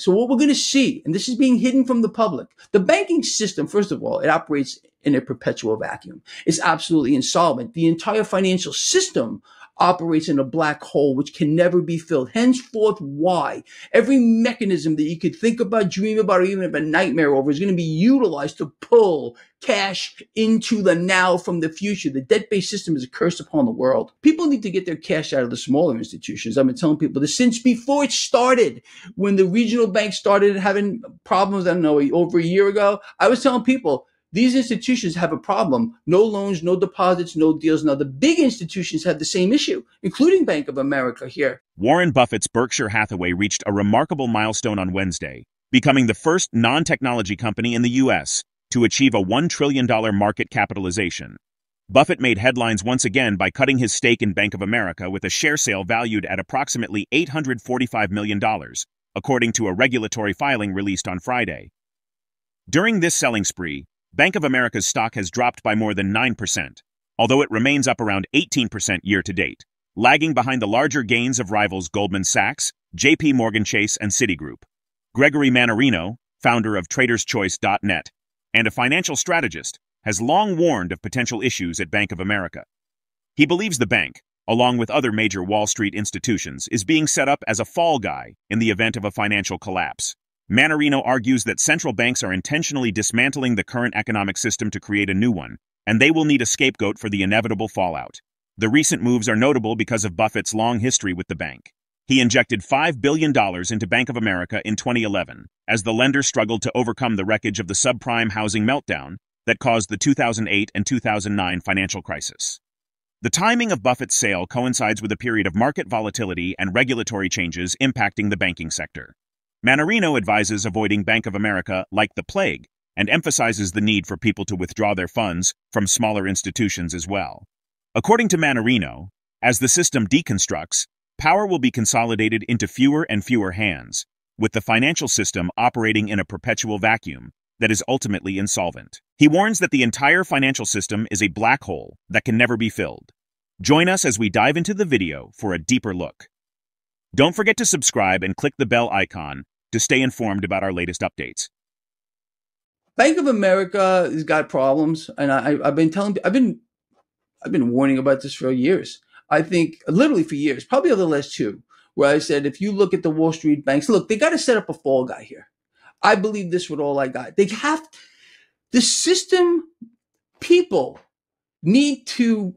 So what we're going to see, and this is being hidden from the public, the banking system, first of all, it operates in a perpetual vacuum. It's absolutely insolvent. The entire financial system operates in a black hole which can never be filled. Henceforth, why? Every mechanism that you could think about, dream about, or even have a nightmare over is going to be utilized to pull cash into the now from the future. The debt-based system is a curse upon the world. People need to get their cash out of the smaller institutions. I've been telling people this since before it started. When the regional banks started having problems, I don't know, over a year ago, I was telling people, these institutions have a problem. No loans, no deposits, no deals. Now, the big institutions have the same issue, including Bank of America here. Warren Buffett's Berkshire Hathaway reached a remarkable milestone on Wednesday, becoming the first non technology company in the U.S. to achieve a $1 trillion market capitalization. Buffett made headlines once again by cutting his stake in Bank of America with a share sale valued at approximately $845 million, according to a regulatory filing released on Friday. During this selling spree, Bank of America's stock has dropped by more than 9%, although it remains up around 18% year to date, lagging behind the larger gains of rivals Goldman Sachs, JP Morgan Chase, and Citigroup. Gregory Mannarino, founder of TradersChoice.net and a financial strategist, has long warned of potential issues at Bank of America. He believes the bank, along with other major Wall Street institutions, is being set up as a fall guy in the event of a financial collapse. Mannarino argues that central banks are intentionally dismantling the current economic system to create a new one, and they will need a scapegoat for the inevitable fallout. The recent moves are notable because of Buffett's long history with the bank. He injected $5 billion into Bank of America in 2011 as the lender struggled to overcome the wreckage of the subprime housing meltdown that caused the 2008 and 2009 financial crisis. The timing of Buffett's sale coincides with a period of market volatility and regulatory changes impacting the banking sector. Mannarino advises avoiding Bank of America like the plague and emphasizes the need for people to withdraw their funds from smaller institutions as well. According to Mannarino, as the system deconstructs, power will be consolidated into fewer and fewer hands, with the financial system operating in a perpetual vacuum that is ultimately insolvent. He warns that the entire financial system is a black hole that can never be filled. Join us as we dive into the video for a deeper look. Don't forget to subscribe and click the bell icon to stay informed about our latest updates. Bank of America has got problems, and I, have been telling, I've been, I've been warning about this for years. I think literally for years, probably over the last two, where I said, if you look at the Wall Street banks, look, they got to set up a fall guy here. I believe this with all I got. They have the system. People need to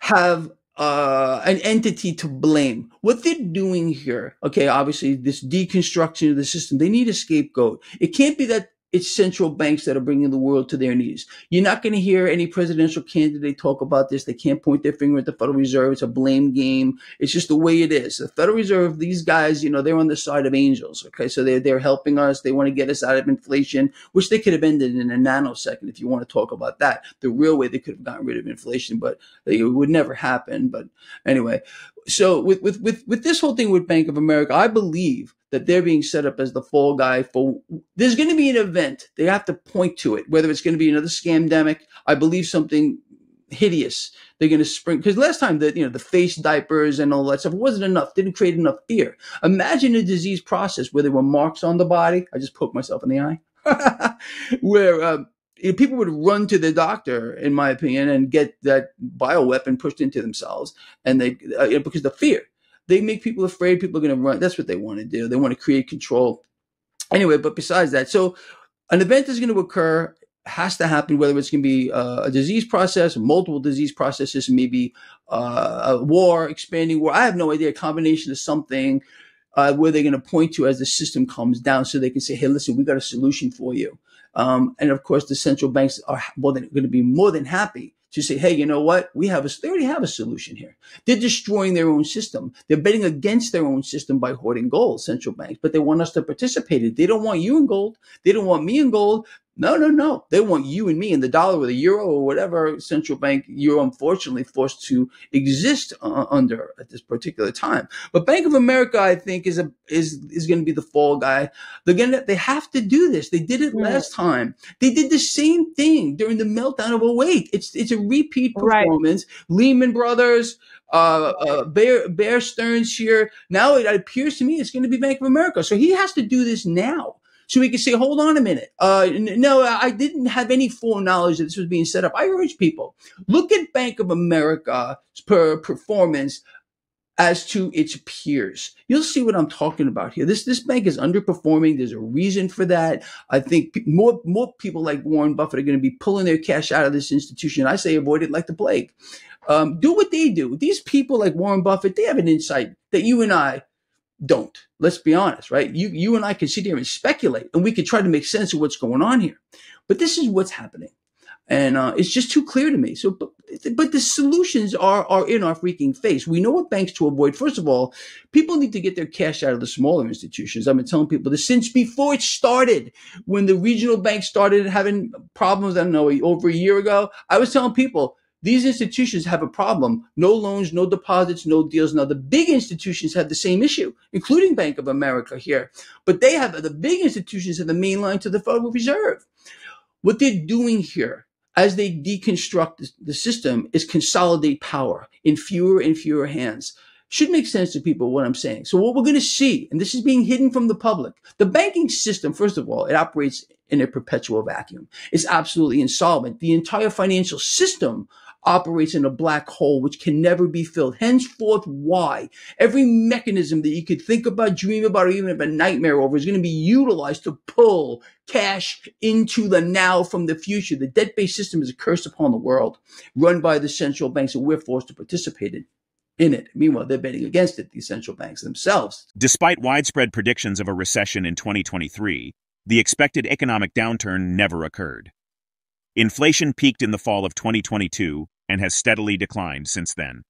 have uh, an entity to blame. What they're doing here, okay, obviously this deconstruction of the system, they need a scapegoat. It can't be that it's central banks that are bringing the world to their knees. You're not going to hear any presidential candidate talk about this. They can't point their finger at the Federal Reserve. It's a blame game. It's just the way it is. The Federal Reserve, these guys, you know, they're on the side of angels. Okay. So they're, they're helping us. They want to get us out of inflation, which they could have ended in a nanosecond if you want to talk about that. The real way they could have gotten rid of inflation, but it would never happen. But anyway, so with, with, with, with this whole thing with Bank of America, I believe that they're being set up as the fall guy for there's going to be an event they have to point to it whether it's going to be another scamdemic i believe something hideous they're going to spring because last time the you know the face diapers and all that stuff wasn't enough didn't create enough fear imagine a disease process where there were marks on the body i just poked myself in the eye where um, people would run to the doctor, in my opinion, and get that bioweapon pushed into themselves, and they uh, because the fear. They make people afraid. People are going to run. That's what they want to do. They want to create control. Anyway, but besides that, so an event is going to occur has to happen, whether it's going to be uh, a disease process, multiple disease processes, maybe uh, a war, expanding war. I have no idea. A combination of something uh, where they're going to point to as the system comes down, so they can say, "Hey, listen, we got a solution for you." Um, and of course, the central banks are more than going to be more than happy to say, hey, you know what? We have a, they already have a solution here. They're destroying their own system. They're betting against their own system by hoarding gold, central banks, but they want us to participate in it. They don't want you in gold. They don't want me in gold. No, no, no. They want you and me and the dollar or the euro or whatever central bank you're unfortunately forced to exist uh, under at this particular time. But Bank of America, I think, is a is is going to be the fall guy. They're gonna they have to do this. They did it yeah. last time. They did the same thing during the meltdown of 08. It's it's a repeat performance. Right. Lehman Brothers, uh, uh, Bear Bear Stearns here. Now it appears to me it's going to be Bank of America. So he has to do this now so we can say, hold on a minute. Uh, no, I didn't have any foreknowledge that this was being set up. I urge people, look at Bank of America's per performance as to its peers. You'll see what I'm talking about here. This this bank is underperforming. There's a reason for that. I think more more people like Warren Buffett are going to be pulling their cash out of this institution. I say avoid it like the plague. Um, do what they do. These people like Warren Buffett, they have an insight that you and I don't. Let's be honest, right? You you and I can sit here and speculate, and we can try to make sense of what's going on here. But this is what's happening, and uh, it's just too clear to me. So, but, but the solutions are are in our freaking face. We know what banks to avoid. First of all, people need to get their cash out of the smaller institutions. I've been telling people this since before it started. When the regional banks started having problems, I don't know, over a year ago, I was telling people these institutions have a problem. No loans, no deposits, no deals. Now, the big institutions have the same issue, including Bank of America here. But they have the big institutions have the main line to the Federal Reserve. What they're doing here as they deconstruct the system is consolidate power in fewer and fewer hands should make sense to people what I'm saying. So what we're going to see, and this is being hidden from the public, the banking system, first of all, it operates in a perpetual vacuum. It's absolutely insolvent. The entire financial system operates in a black hole which can never be filled. Henceforth, why? Every mechanism that you could think about, dream about, or even have a nightmare over is going to be utilized to pull cash into the now from the future. The debt-based system is a curse upon the world, run by the central banks, and we're forced to participate in in it. Meanwhile, they're betting against it, these central banks themselves. Despite widespread predictions of a recession in 2023, the expected economic downturn never occurred. Inflation peaked in the fall of 2022 and has steadily declined since then.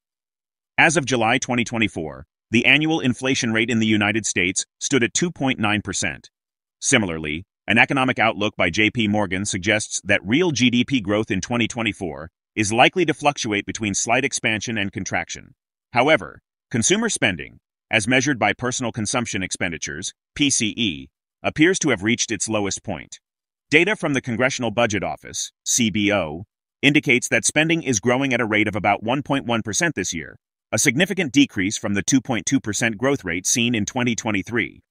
As of July 2024, the annual inflation rate in the United States stood at 2.9%. Similarly, an economic outlook by JP Morgan suggests that real GDP growth in 2024 is likely to fluctuate between slight expansion and contraction. However, consumer spending, as measured by personal consumption expenditures, PCE, appears to have reached its lowest point. Data from the Congressional Budget Office, CBO, indicates that spending is growing at a rate of about 1.1% this year, a significant decrease from the 2.2% growth rate seen in 2023.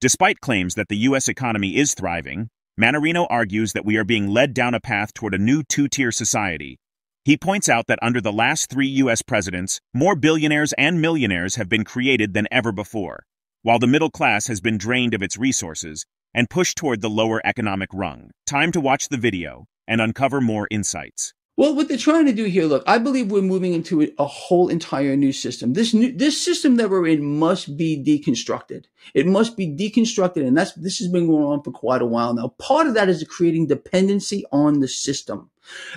Despite claims that the U.S. economy is thriving, Mannarino argues that we are being led down a path toward a new two-tier society. He points out that under the last three U.S. presidents, more billionaires and millionaires have been created than ever before, while the middle class has been drained of its resources and pushed toward the lower economic rung. Time to watch the video and uncover more insights. Well, what they're trying to do here, look, I believe we're moving into a, whole entire new system. This new, this system that we're in must be deconstructed. It must be deconstructed, and that's this has been going on for quite a while now. Part of that is creating dependency on the system.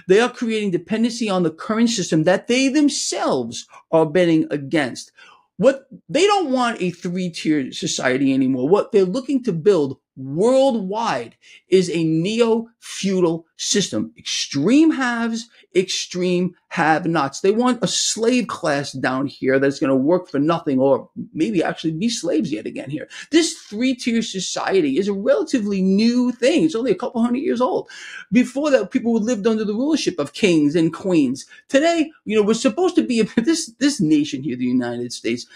They are creating dependency on the current system that they themselves are betting against. What they don't want a three-tier society anymore. What they're looking to build worldwide is a neo-feudal system. Extreme haves, extreme have-nots. They want a slave class down here that's going to work for nothing or maybe actually be slaves yet again here. This three-tier society is a relatively new thing. It's only a couple hundred years old. Before that, people lived under the rulership of kings and queens. Today, you know, we're supposed to be this this nation here, the United States,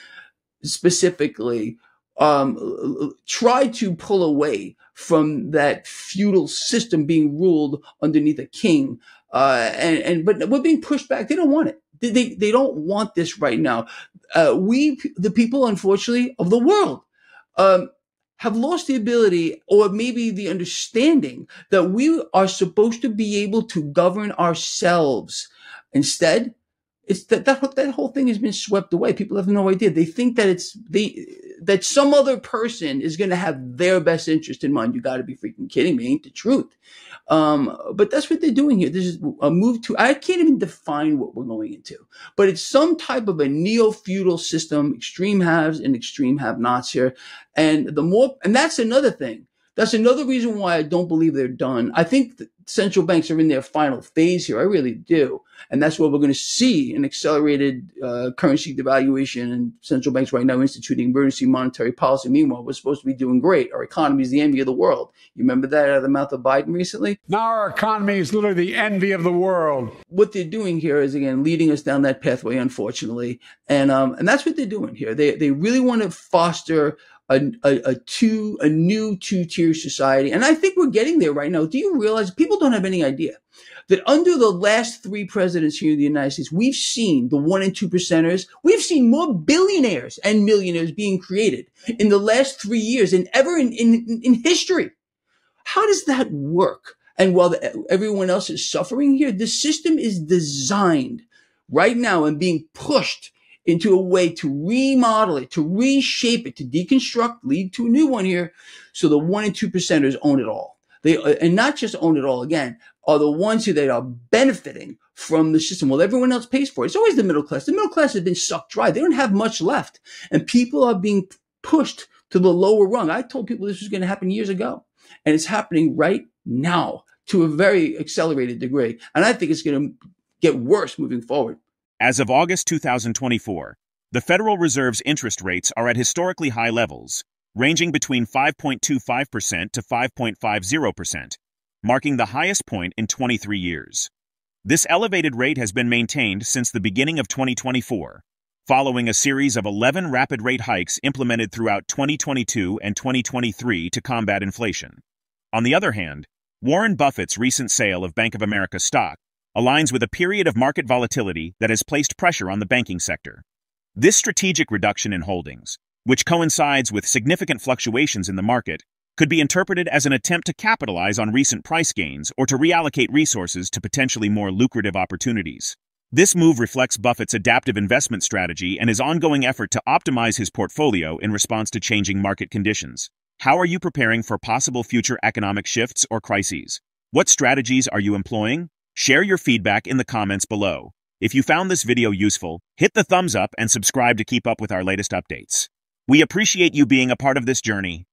specifically um, try to pull away from that feudal system being ruled underneath a king. Uh, and, and, but we're being pushed back. They don't want it. They, they, they don't want this right now. Uh, we, the people, unfortunately, of the world, um, have lost the ability or maybe the understanding that we are supposed to be able to govern ourselves. Instead, it's that, that that whole thing has been swept away. People have no idea. They think that it's they that some other person is going to have their best interest in mind. You got to be freaking kidding me! Ain't the truth? Um, but that's what they're doing here. This is a move to. I can't even define what we're going into, but it's some type of a neo feudal system. Extreme haves and extreme have nots here, and the more and that's another thing That's another reason why I don't believe they're done. I think central banks are in their final phase here. I really do. And that's what we're going to see an accelerated uh, currency devaluation and central banks right now instituting emergency monetary policy. Meanwhile, we're supposed to be doing great. Our economy is the envy of the world. You remember that out of the mouth of Biden recently? Now our economy is literally the envy of the world. What they're doing here is, again, leading us down that pathway, unfortunately. And, um, and that's what they're doing here. They, they really want to foster a, a, a two a new two tier society, and I think we're getting there right now. Do you realize people don't have any idea that under the last three presidents here in the United States, we've seen the one and two percenters, we've seen more billionaires and millionaires being created in the last three years than ever in in, in history. How does that work? And while the, everyone else is suffering here, the system is designed right now and being pushed into a way to remodel it, to reshape it, to deconstruct, lead to a new one here. So the one and two percenters own it all. They, uh, and not just own it all again, are the ones who they are benefiting from the system while everyone else pays for it. It's always the middle class. The middle class has been sucked dry. They don't have much left and people are being pushed to the lower rung. I told people this was going to happen years ago and it's happening right now to a very accelerated degree. And I think it's going to get worse moving forward. As of August 2024, the Federal Reserve's interest rates are at historically high levels, ranging between 5.25% to 5.50%, marking the highest point in 23 years. This elevated rate has been maintained since the beginning of 2024, following a series of 11 rapid rate hikes implemented throughout 2022 and 2023 to combat inflation. On the other hand, Warren Buffett's recent sale of Bank of America stock aligns with a period of market volatility that has placed pressure on the banking sector. This strategic reduction in holdings, which coincides with significant fluctuations in the market, could be interpreted as an attempt to capitalize on recent price gains or to reallocate resources to potentially more lucrative opportunities. This move reflects Buffett's adaptive investment strategy and his ongoing effort to optimize his portfolio in response to changing market conditions. How are you preparing for possible future economic shifts or crises? What strategies are you employing? Share your feedback in the comments below. If you found this video useful, hit the thumbs up and subscribe to keep up with our latest updates. We appreciate you being a part of this journey